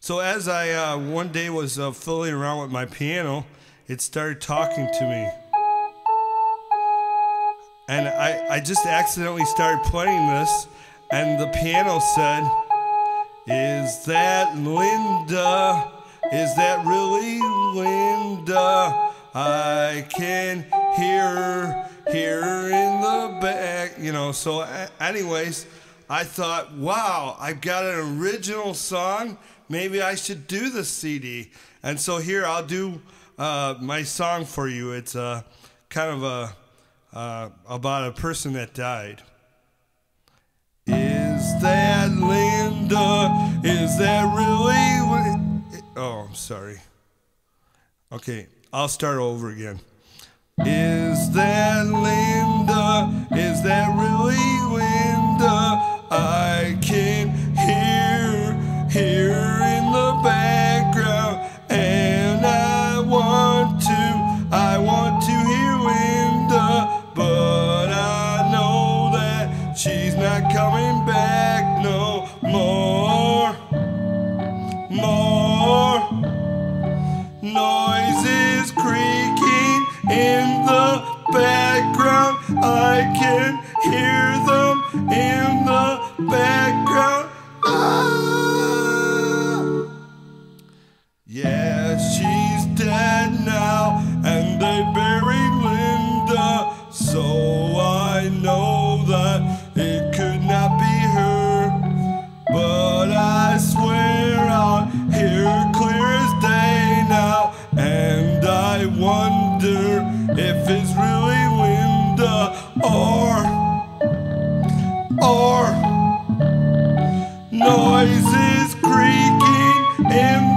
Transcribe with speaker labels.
Speaker 1: So as I uh, one day was uh, fiddling around with my piano, it started talking to me. And I, I just accidentally started playing this, and the piano said, Is that Linda? Is that really Linda? I can hear her, hear her in the back, you know. So, anyways, I thought, wow, I've got an original song. Maybe I should do the CD. And so here I'll do uh, my song for you. It's uh, kind of a uh, about a person that died. Is that Linda? Is that really? Oh, I'm sorry. Okay, I'll start over again. Is that she's not coming back no more, more. Noises creaking in the background. I can hear them in the background. Ah. Yeah, she's wonder if it's really Linda or, or noises creaking in